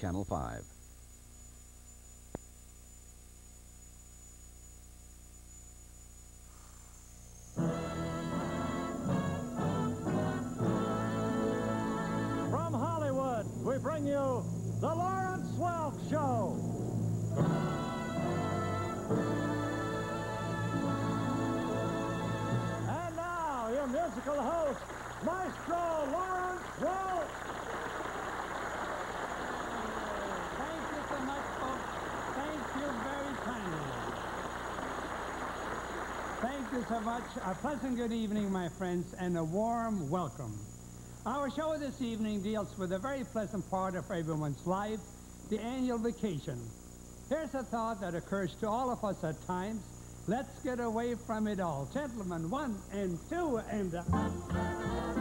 Channel 5. So much. A pleasant good evening, my friends, and a warm welcome. Our show this evening deals with a very pleasant part of everyone's life, the annual vacation. Here's a thought that occurs to all of us at times. Let's get away from it all. Gentlemen, one and two and...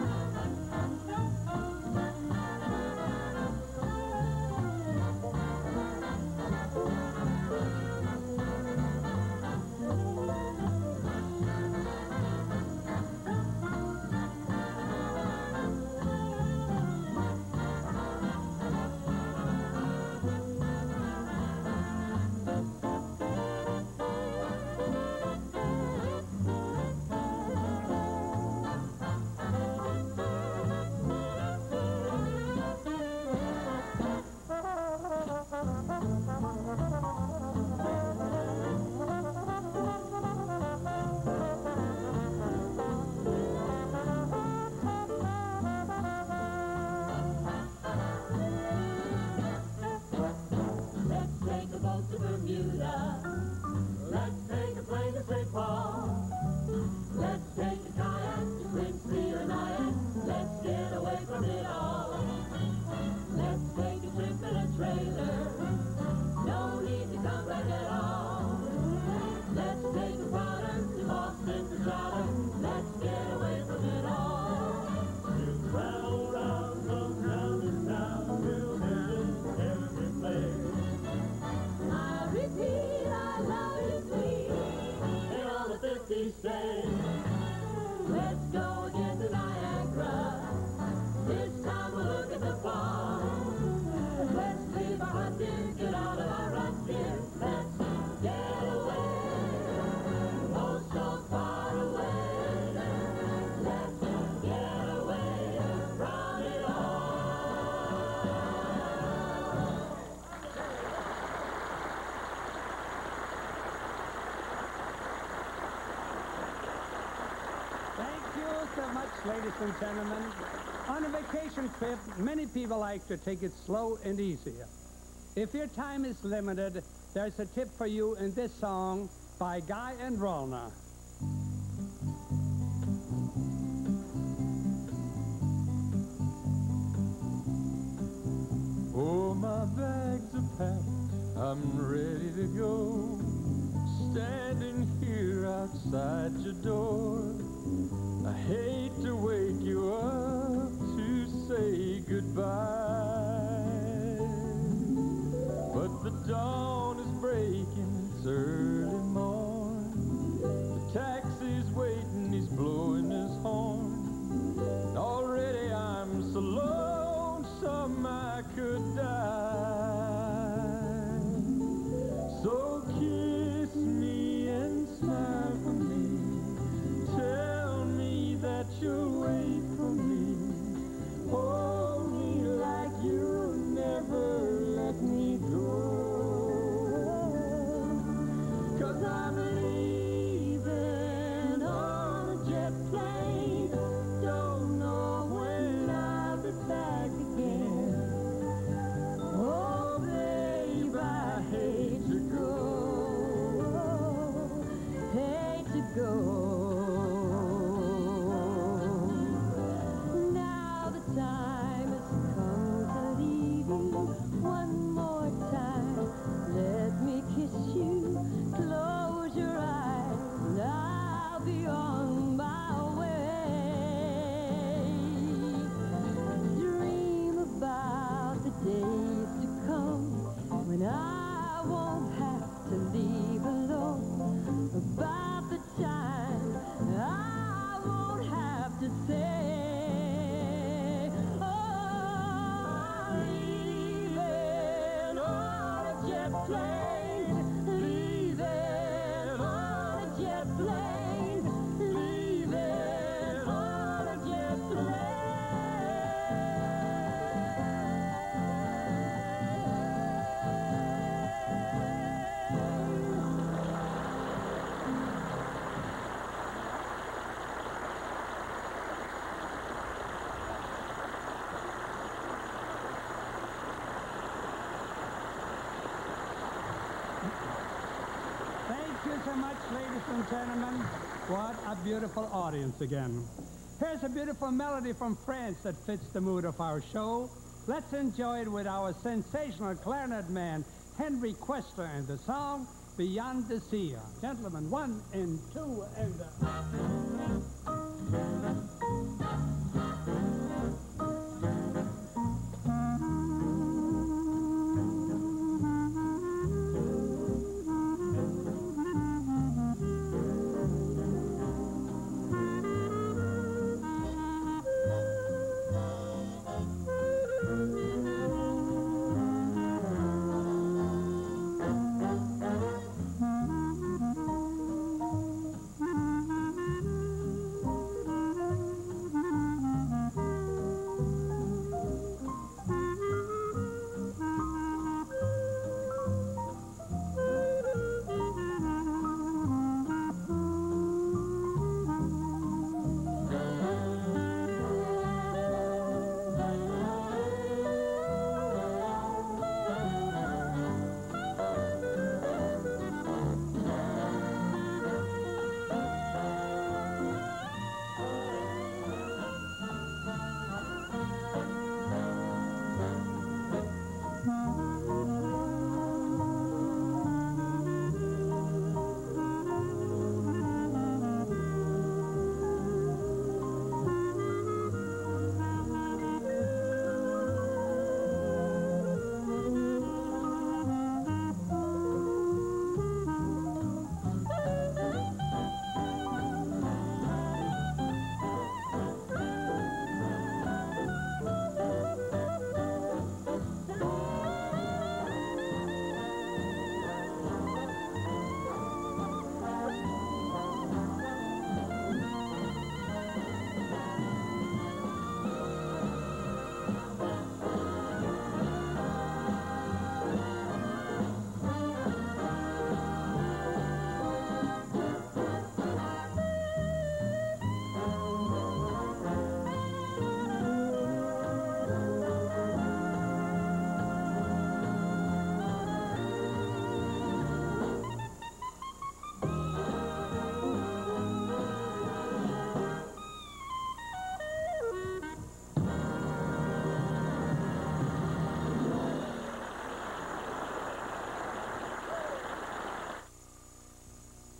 much, ladies and gentlemen. On a vacation trip, many people like to take it slow and easy. If your time is limited, there's a tip for you in this song by Guy and Ralna. Oh, my bags are packed, I'm ready to go. Standing here outside your door. I and gentlemen. What a beautiful audience again. Here's a beautiful melody from France that fits the mood of our show. Let's enjoy it with our sensational clarinet man, Henry Cuesta, and the song Beyond the Sea. Gentlemen, one and two and...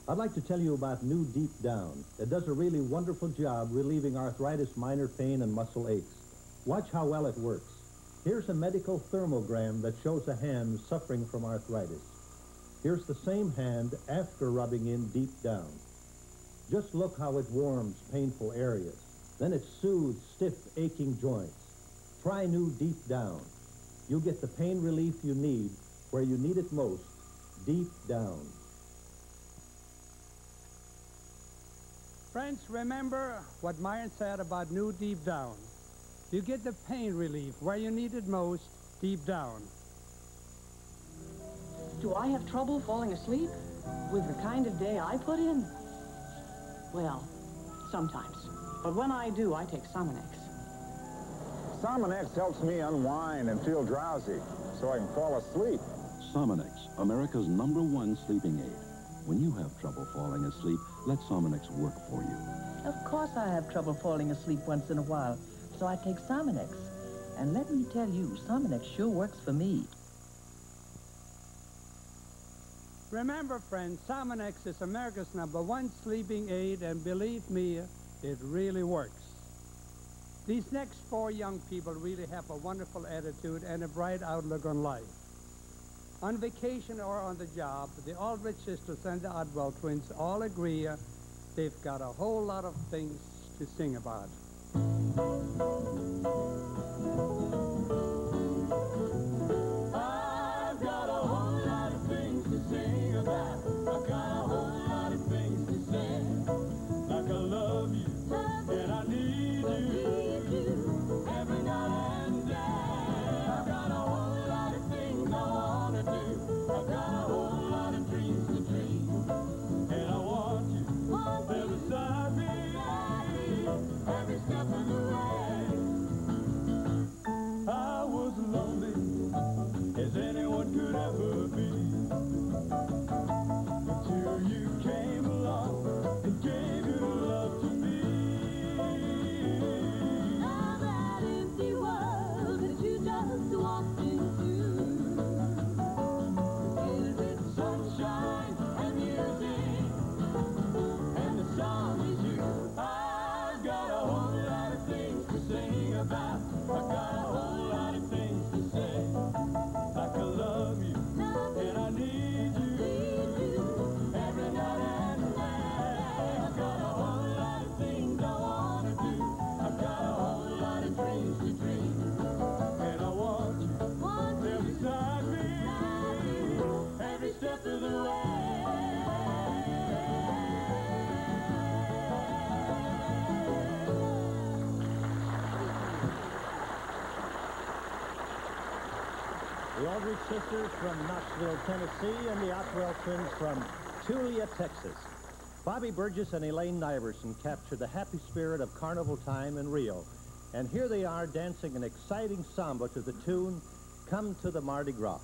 I'd like to tell you about New Deep Down. It does a really wonderful job relieving arthritis, minor pain, and muscle aches. Watch how well it works. Here's a medical thermogram that shows a hand suffering from arthritis. Here's the same hand after rubbing in Deep Down. Just look how it warms painful areas. Then it soothes stiff, aching joints. Try New Deep Down. You'll get the pain relief you need where you need it most, deep down. Friends, remember what Myron said about New Deep Down. You get the pain relief where you need it most, deep down. Do I have trouble falling asleep with the kind of day I put in? Well, sometimes. But when I do, I take Sominex. Sominex helps me unwind and feel drowsy so I can fall asleep. Sominex, America's number one sleeping aid. When you have trouble falling asleep, let Sominex work for you. Of course I have trouble falling asleep once in a while, so I take Sominex. And let me tell you, Sominex sure works for me. Remember, friends, Sominex is America's number one sleeping aid, and believe me, it really works. These next four young people really have a wonderful attitude and a bright outlook on life. On vacation or on the job, the Aldrich sisters and the Otwell twins all agree uh, they've got a whole lot of things to sing about. Aldrich sisters from Knoxville, Tennessee, and the Otwell twins from Tulia, Texas. Bobby Burgess and Elaine Niverson captured the happy spirit of carnival time in Rio. And here they are dancing an exciting samba to the tune, Come to the Mardi Gras.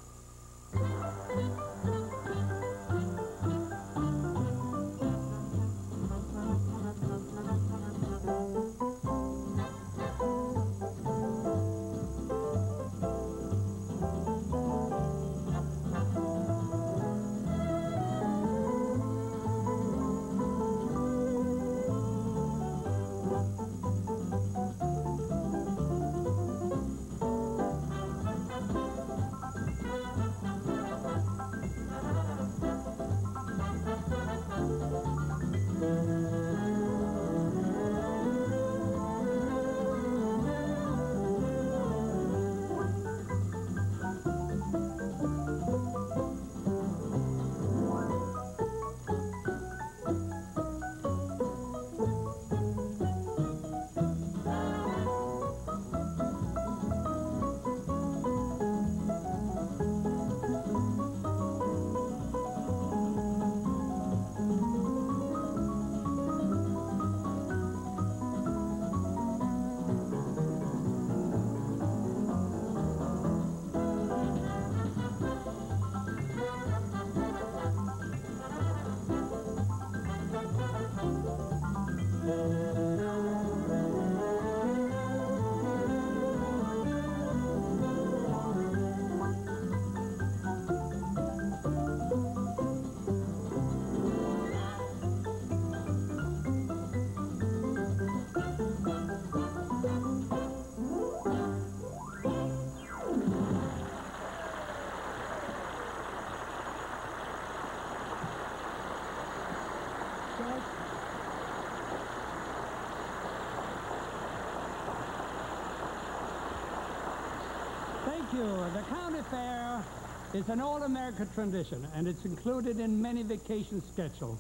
Is an old American tradition, and it's included in many vacation schedules.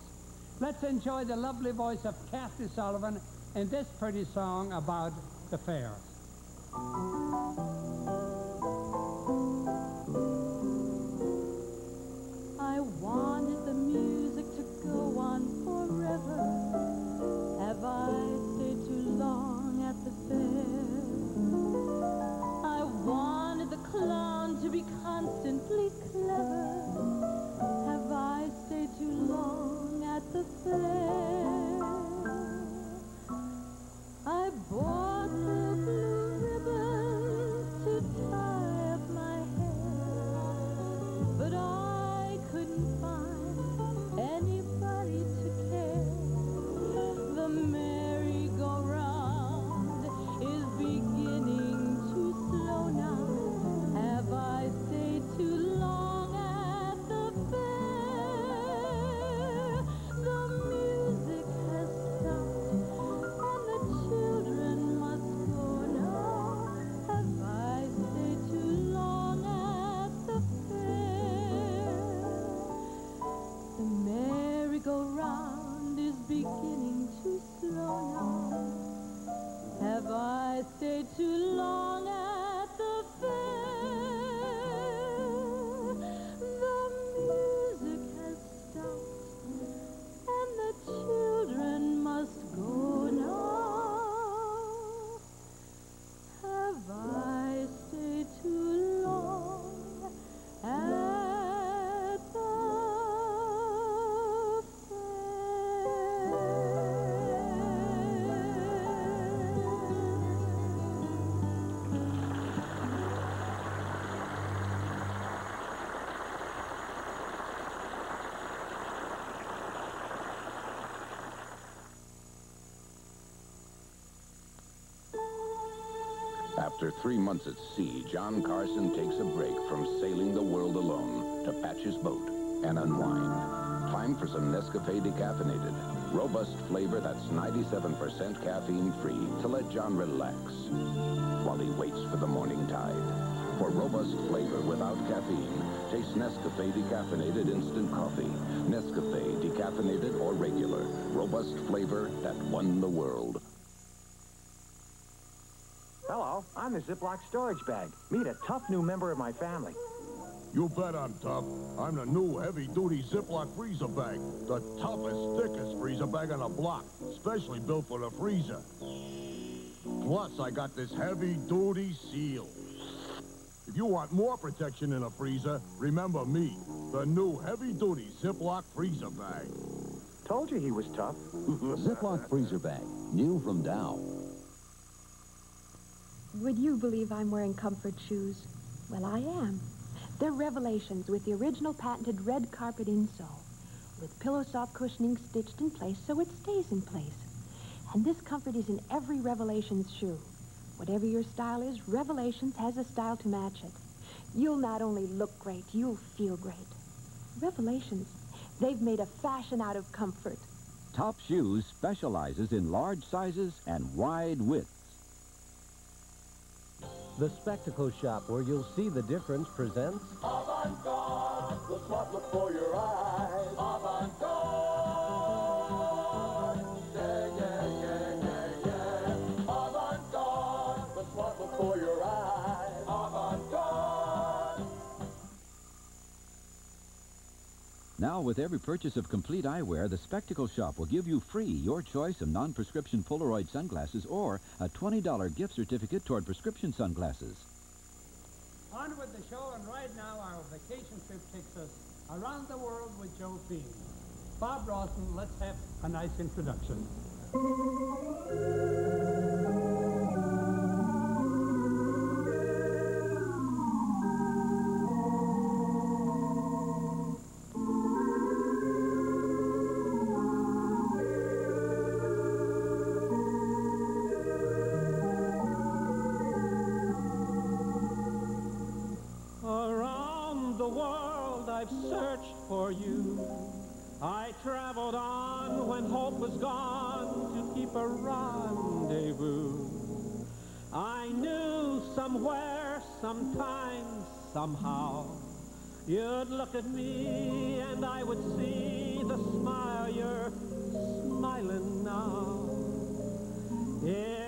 Let's enjoy the lovely voice of Kathy Sullivan in this pretty song about the fair. After three months at sea, John Carson takes a break from sailing the world alone to patch his boat and unwind. Time for some Nescafe decaffeinated. Robust flavor that's 97% caffeine free to let John relax while he waits for the morning tide. For robust flavor without caffeine, taste Nescafe decaffeinated instant coffee. Nescafe decaffeinated or regular. Robust flavor that won the world. Hello, I'm Ziploc storage bag. Meet a tough new member of my family. You bet I'm tough. I'm the new heavy-duty Ziploc freezer bag. The toughest, thickest freezer bag on the block. Specially built for the freezer. Plus, I got this heavy-duty seal. If you want more protection in a freezer, remember me, the new heavy-duty Ziploc freezer bag. Told you he was tough. Ziploc freezer bag, new from Dow. Would you believe I'm wearing comfort shoes? Well, I am. They're Revelations with the original patented red carpet insole, with pillow soft cushioning stitched in place so it stays in place. And this comfort is in every Revelations shoe. Whatever your style is, Revelations has a style to match it. You'll not only look great, you'll feel great. Revelations, they've made a fashion out of comfort. Top Shoes specializes in large sizes and wide widths. The Spectacle Shop, where you'll see the difference, presents... Oh, Avant-garde, the smart look for your eyes. Now, with every purchase of complete eyewear, the Spectacle Shop will give you free your choice of non-prescription Polaroid sunglasses or a $20 gift certificate toward prescription sunglasses. On with the show, and right now our vacation trip takes us around the world with Joe Peen. Bob Ralston, let's have a nice introduction. Somewhere, sometime, somehow, you'd look at me and I would see the smile you're smiling now. It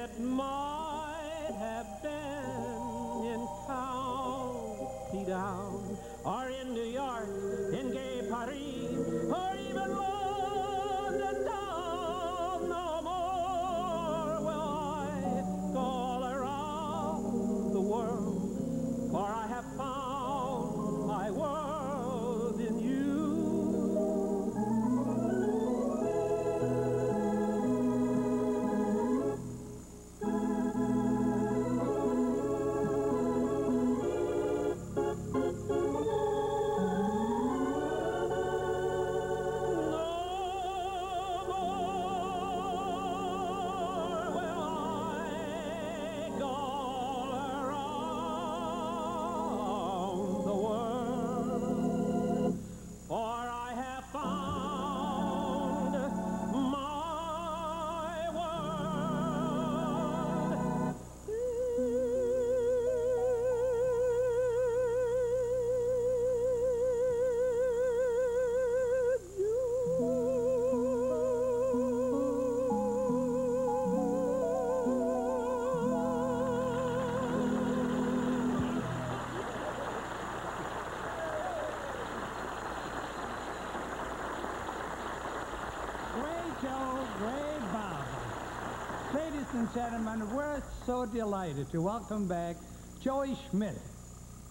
gentlemen, we're so delighted to welcome back Joey Schmidt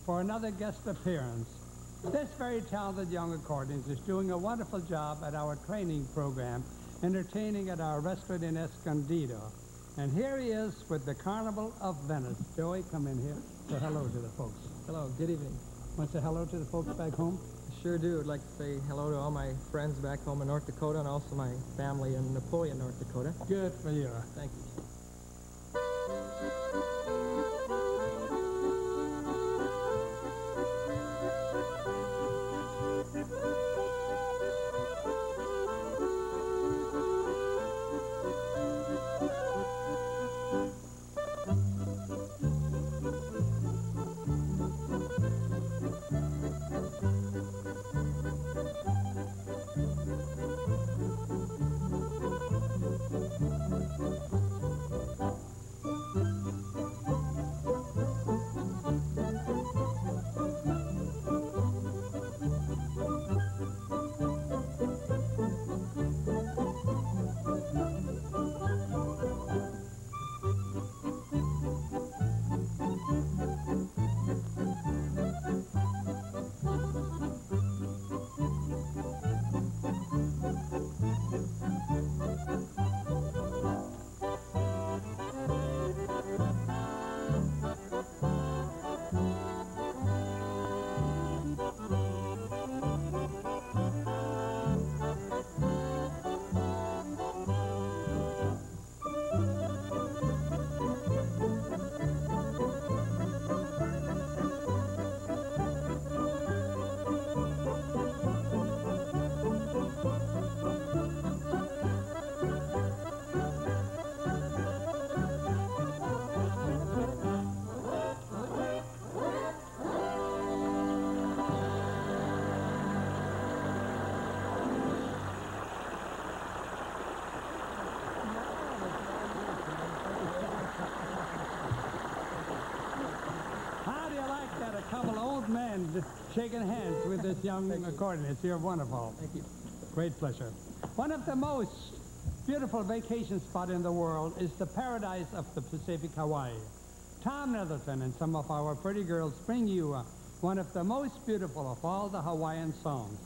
for another guest appearance. This very talented young accordionist is doing a wonderful job at our training program, entertaining at our restaurant in Escondido. And here he is with the Carnival of Venice. Joey, come in here. Say hello to the folks. Hello, good evening. Want to say hello to the folks back home? Sure do. I'd like to say hello to all my friends back home in North Dakota and also my family in Napoleon, North Dakota. Good for you. Thank you. Shaking hands with this young accordionist. You're wonderful. Thank you. Great pleasure. One of the most beautiful vacation spot in the world is the paradise of the Pacific Hawaii. Tom Netherton and some of our pretty girls bring you uh, one of the most beautiful of all the Hawaiian songs.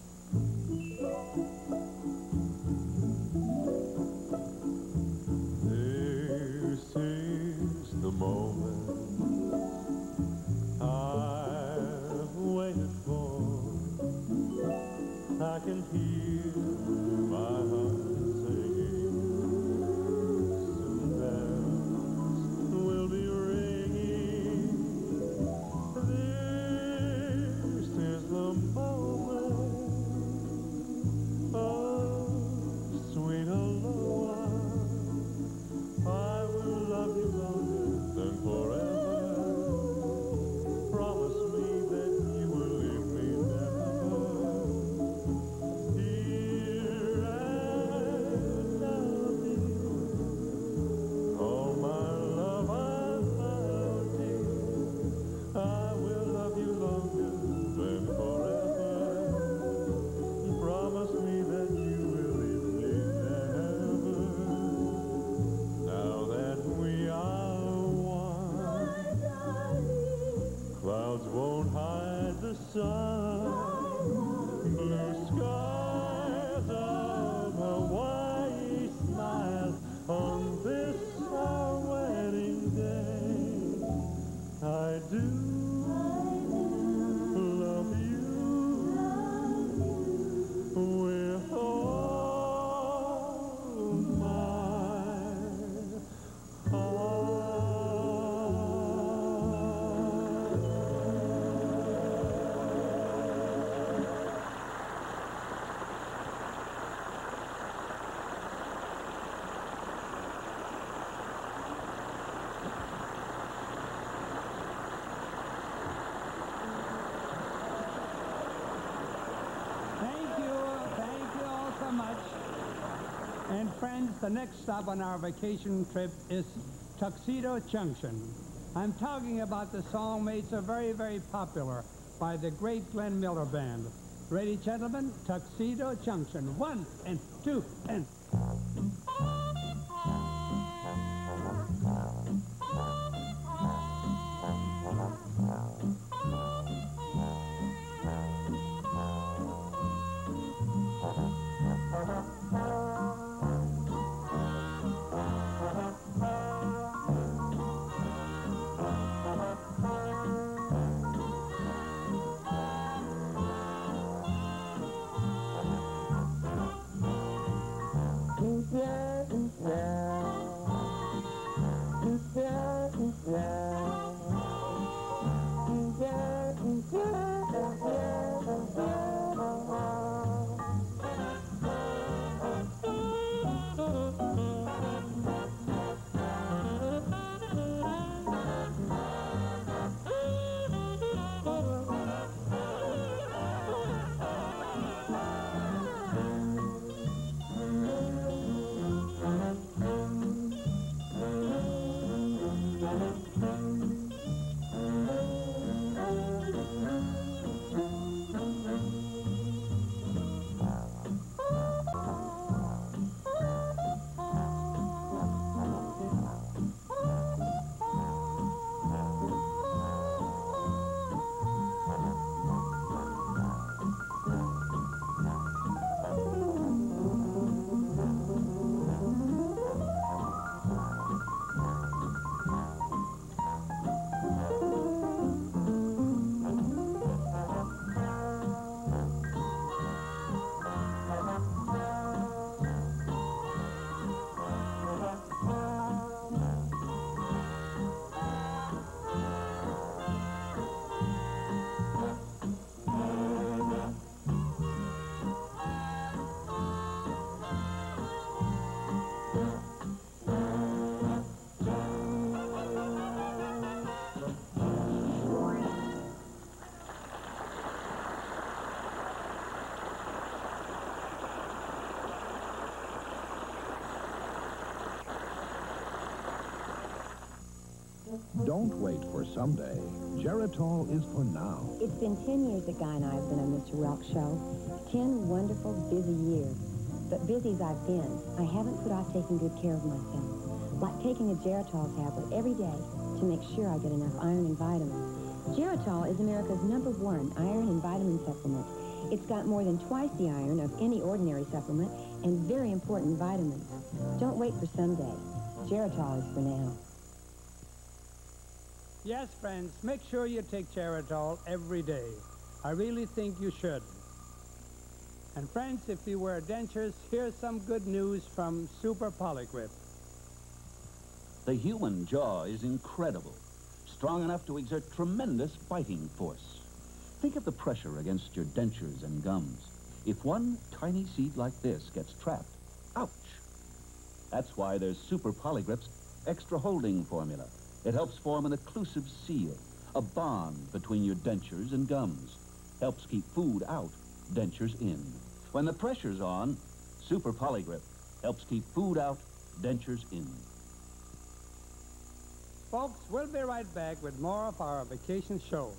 Can hear the next stop on our vacation trip is Tuxedo Junction. I'm talking about the song made so very, very popular by the great Glenn Miller Band. Ready, gentlemen? Tuxedo Junction. One and two and... Don't wait for someday. Geritol is for now. It's been 10 years that Guy and I have been on Mr. Rock Show. 10 wonderful, busy years. But busy as I've been, I haven't put off taking good care of myself. Like taking a Geritol tablet every day to make sure I get enough iron and vitamins. Geritol is America's number one iron and vitamin supplement. It's got more than twice the iron of any ordinary supplement and very important vitamins. Don't wait for someday. Geritol is for now. Yes, friends, make sure you take Geritol every day. I really think you should. And friends, if you wear dentures, here's some good news from Super Polygrip. The human jaw is incredible, strong enough to exert tremendous biting force. Think of the pressure against your dentures and gums. If one tiny seed like this gets trapped, ouch! That's why there's Super Polygrip's extra holding formula. It helps form an occlusive seal, a bond between your dentures and gums. Helps keep food out, dentures in. When the pressure's on, Super Polygrip helps keep food out, dentures in. Folks, we'll be right back with more of our vacation show.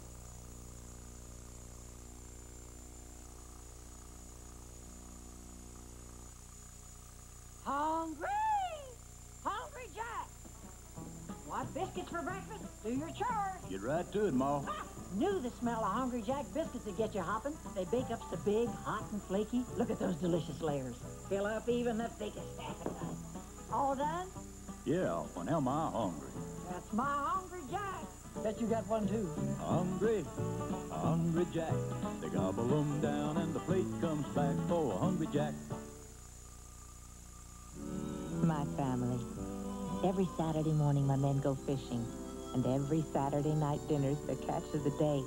Do your chores. Get right to it, Ma. Knew the smell of Hungry Jack biscuits would get you hopping. They bake up so big, hot, and flaky. Look at those delicious layers. Fill up even the biggest appetite. All done? Yeah, well, now Ma hungry. That's my Hungry Jack. Bet you got one too. Hungry, hungry Jack. They gobble 'em down and the plate comes back for a hungry Jack. My family. Every Saturday morning, my men go fishing. And every Saturday night dinner's the catch of the day.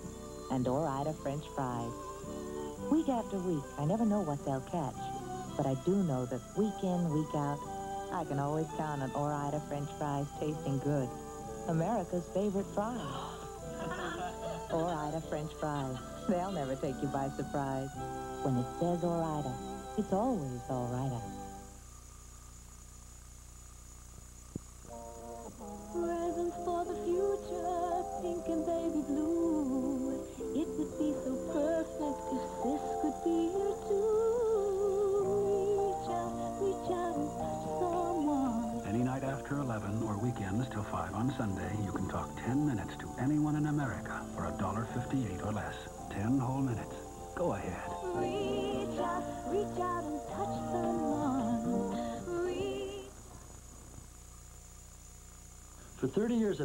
And Ore-Ida French fries. Week after week, I never know what they'll catch. But I do know that week in, week out, I can always count on Ore-Ida French fries tasting good. America's favorite fries. Ore-Ida French fries. They'll never take you by surprise. When it says Ore-Ida, it's always Ore-Ida.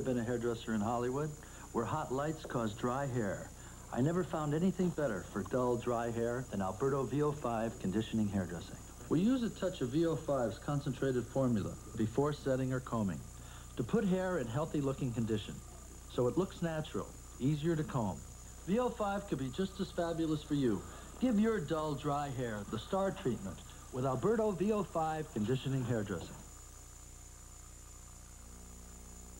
Been a hairdresser in Hollywood, where hot lights cause dry hair. I never found anything better for dull, dry hair than Alberto VO5 conditioning hairdressing. We use a touch of VO5's concentrated formula before setting or combing to put hair in healthy-looking condition, so it looks natural, easier to comb. VO5 could be just as fabulous for you. Give your dull, dry hair the star treatment with Alberto VO5 conditioning hairdressing.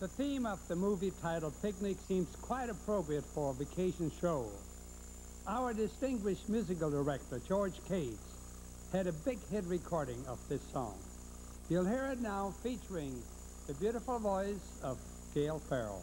The theme of the movie titled Picnic seems quite appropriate for a vacation show. Our distinguished musical director, George Cates, had a big hit recording of this song. You'll hear it now featuring the beautiful voice of Gail Farrell.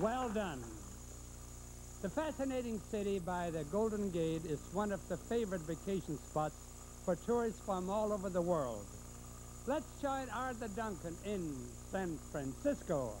Well done. The fascinating city by the Golden Gate is one of the favorite vacation spots for tourists from all over the world. Let's join Arthur Duncan in San Francisco.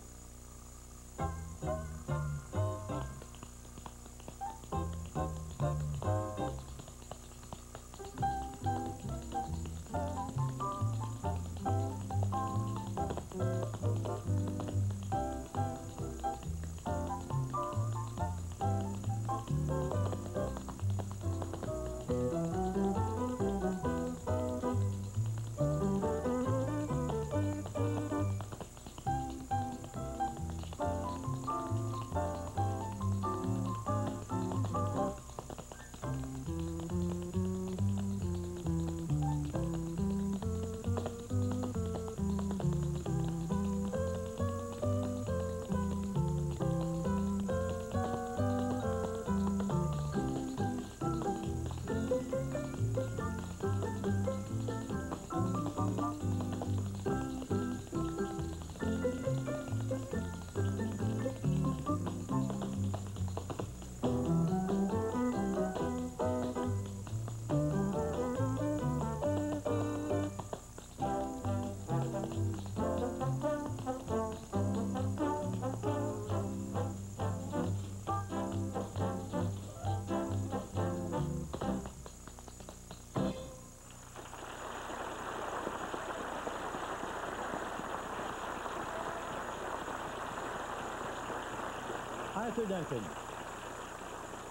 Arthur Duncan.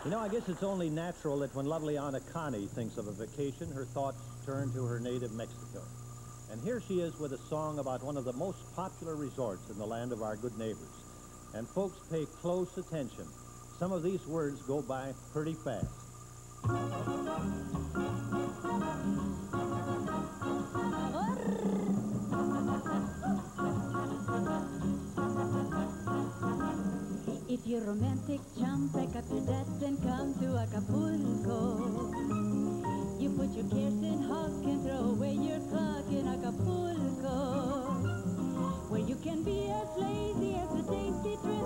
You know, I guess it's only natural that when lovely Anna Connie thinks of a vacation, her thoughts turn to her native Mexico. And here she is with a song about one of the most popular resorts in the land of our good neighbors. And folks pay close attention. Some of these words go by pretty fast. Romantic, chum, pack up your debt and come to Acapulco. You put your cares in huck and throw away your clock in Acapulco. Where you can be as lazy as a daisy drifting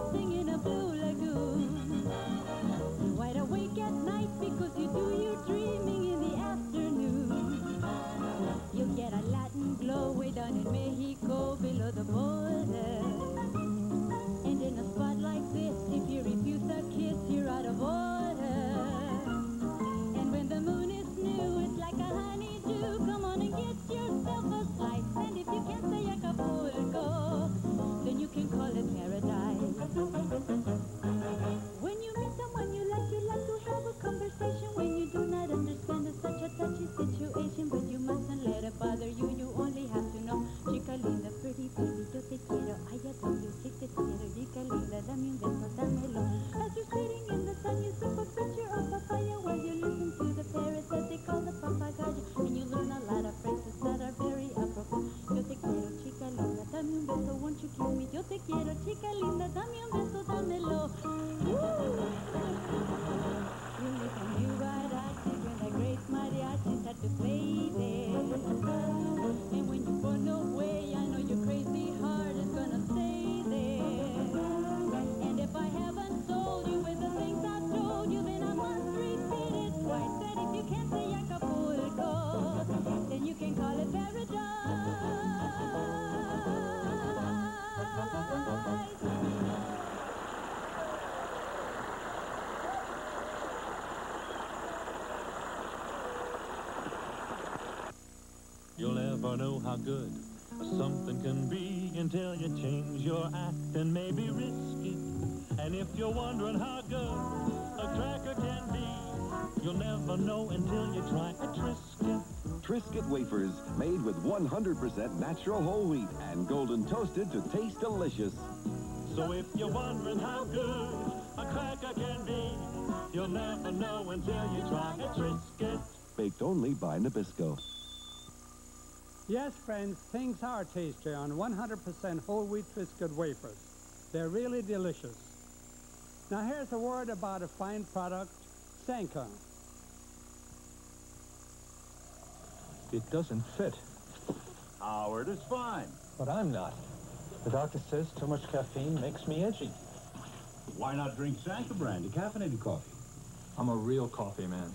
good something can be until you change your act and maybe risk it. And if you're wondering how good a cracker can be, you'll never know until you try a Triscuit. Triscuit wafers made with 100% natural whole wheat and golden toasted to taste delicious. So if you're wondering how good a cracker can be, you'll never know until you try a Triscuit. Baked only by Nabisco. Yes, friends, things are tasty on 100% whole wheat Triscuit wafers. They're really delicious. Now here's a word about a fine product, Sanka. It doesn't fit. Howard is fine. But I'm not. The doctor says too much caffeine makes me edgy. Why not drink Sanka brand, decaffeinated coffee? I'm a real coffee man.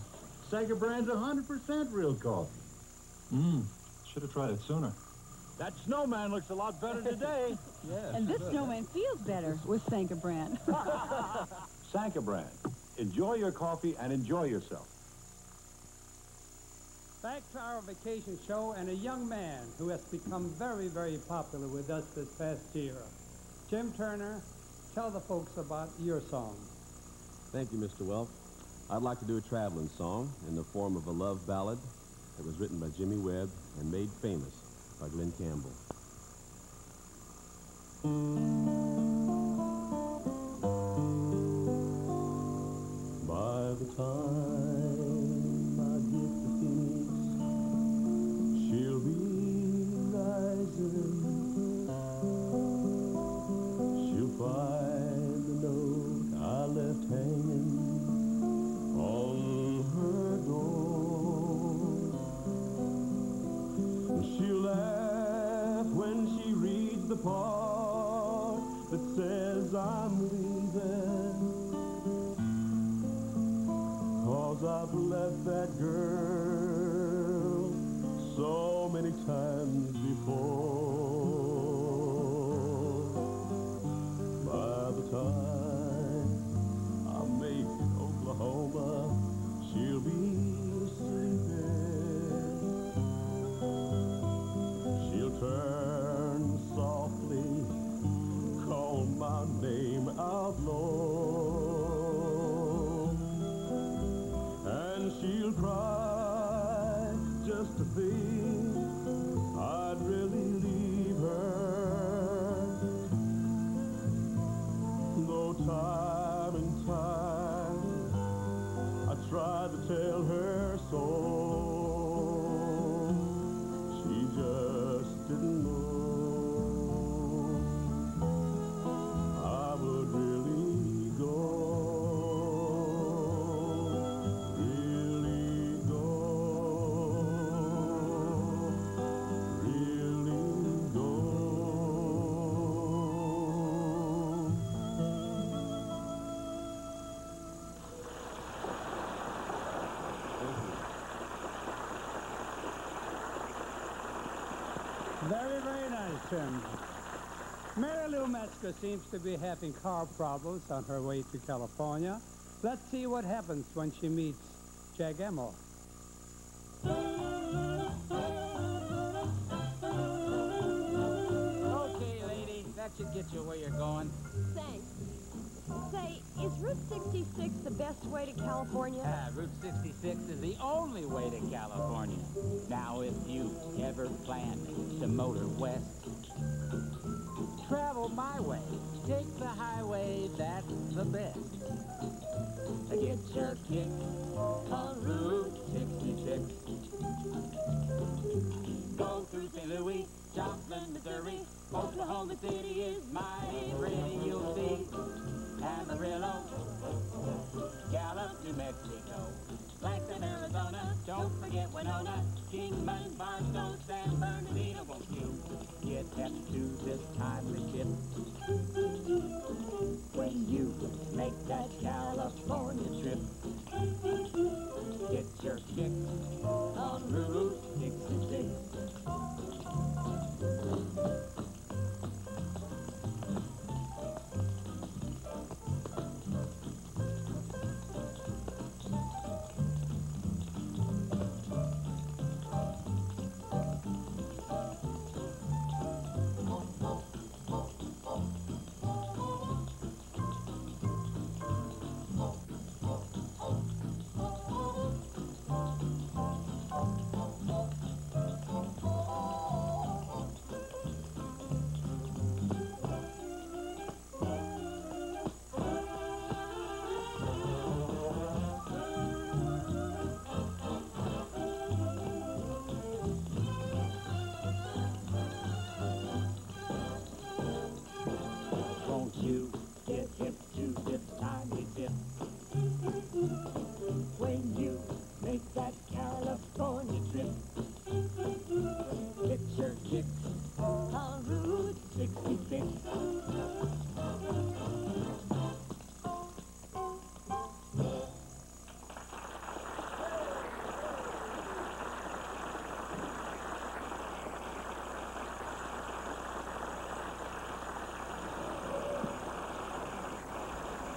Sanka brand's 100% real coffee. Mmm. Should have tried it sooner. That snowman looks a lot better today. yes. And this snowman feels better with Sanka brand. Sanka brand. Enjoy your coffee and enjoy yourself. Back to our vacation show and a young man who has become very, very popular with us this past year. Jim Turner, tell the folks about your song. Thank you, Mr. Welk. I'd like to do a traveling song in the form of a love ballad that was written by Jimmy Webb and made famous by Glen Campbell. By the time very. Mary Lou Metzger seems to be having car problems on her way to California. Let's see what happens when she meets Jack Imel. Okay, lady, that should get you where you're going. Thanks. Say, is Route 66 the best way to California? Ah, Route 66 is the only way to California. Now, if you ever plan to motor west, travel my way. Take the highway, that's the best. Get your kick on Route 66. Go through St. Louis, Joplin, Missouri. Oklahoma City is mighty pretty, you'll see. Amarillo, Gallup, New Mexico. Flagstaff, Arizona, don't forget Winona. Kingman, Barstow, San Bernardino, won't you hep to this timely tip?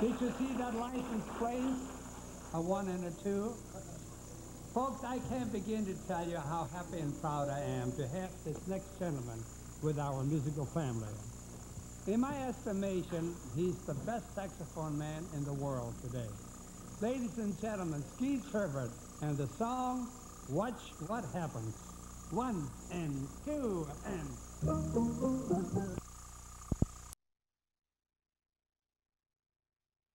Did you see that license plate? A one and a two? Folks, I can't begin to tell you how happy and proud I am to have this next gentleman with our musical family. In my estimation, he's the best saxophone man in the world today. Ladies and gentlemen, Skeets Herfurt and the song Watch What Happens. One and two and...